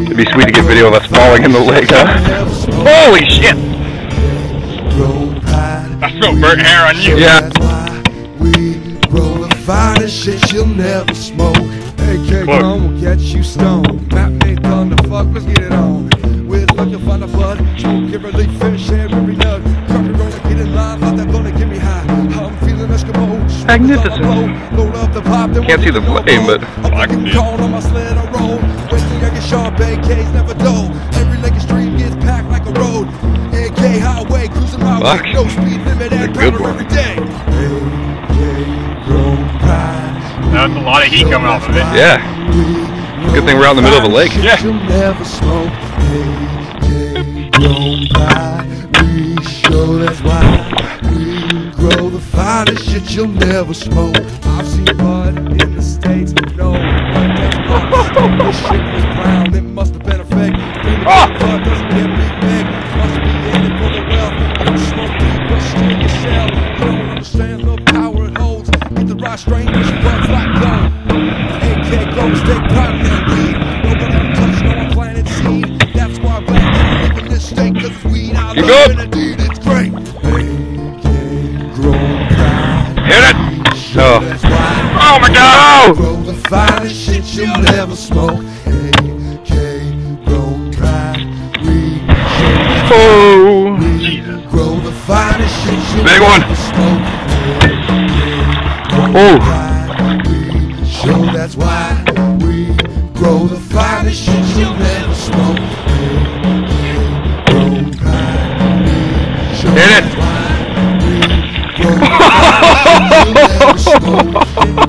It'd be sweet to get video of us falling in the lake, huh? Holy shit! I smell burnt hair on you. Yeah. We roll the finest shit you'll never smoke. AK Look. gun will get you stoned. Map made thunder, fuck, let's get it on. With luck you'll find a bud. Smoke every leaf, fish, every nut. Drop your roll, get in line, not that gonna get me high. I'm feeling Eskimo. Magnificent. is all I blow. Load up the pipe, then Can't see the get flame, but- I'm I can fucking see on my sled, I roll. Waiting, I get sharp, AKs never dull. Every lake and stream gets packed like a road. AK highway, cruising my Fuck. way. No speed limit, and good powder one. every day. That's a lot of heat coming off of it. Yeah. Good thing we're out in the middle of a lake. Yeah. You'll never smoke. AK grown pride. We show that's why we grow the finest shit you'll never smoke. I've seen bud in the states, no, but that's not. This shit was brown, it must have been a fake. Feeling Ah! good doesn't get me big. Must be in it for the wealth. You don't smoke weed, but steal yourself. You don't understand the power it holds. Get the right strain, this bud's like gold. AK goes, take pride in men live in this state, cause weed I Keep love up. indeed it's great. AK grown. Hit it! Oh. Why Oh my god! grow the finest shit you'll never smoke. AK grown pride. We Oh! grow the finest shit you'll Big one. smoke. Oh! We show that's why we grow the finest shit you'll never smoke.